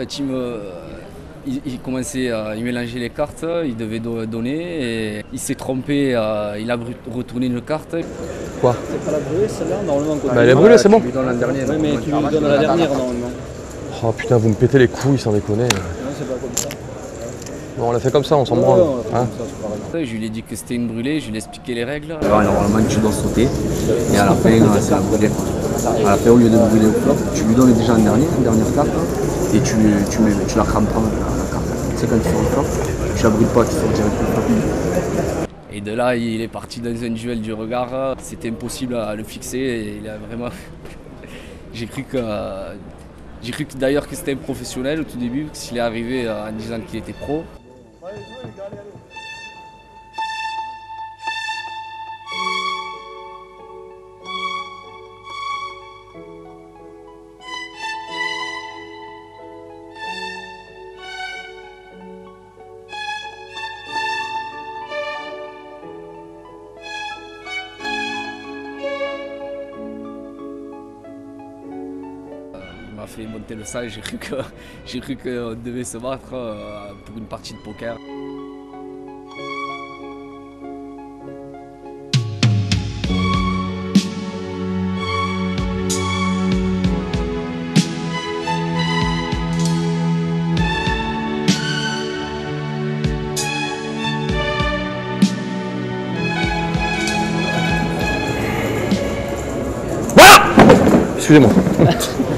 fait, il, me, il, il commençait à il mélanger les cartes, il devait do- donner et il s'est trompé, euh, il a retourné une carte. Quoi? C'est pas la brûlée celle-là normalement quand Bah, elle est brûlée, c'est bon. Tu lui donnes la dernière. Oui mais tu lui donnes la dernière normalement. Oh putain, vous me pétez les couilles sans déconner. Non c'est pas comme ça. Bon, on l'a fait comme ça, on s'en branle. hein. Je lui ai dit que c'était une brûlée, je lui ai expliqué les règles. Alors, normalement, tu dois sauter. Et à la fin, euh, c'est la brûlée. Fin, au lieu de brûler au flop, tu lui donnes déjà une dernière, une dernière carte. hein, Et tu, tu, la crames pas, la, carte. Tu sais, quand tu sors le flop, tu la brûles pas, tu sors direct le flop. Et de là, il est parti dans un duel du regard. C'était impossible à le fixer. Et il a vraiment. J'ai cru que. J'ai cru d'ailleurs que c'était un professionnel au tout début, parce qu'il est arrivé euh, en disant qu'il était pro. M'a fait monter le sang et j'ai cru que j'ai cru qu'on devait se battre euh, pour une partie de poker. Excusez-moi.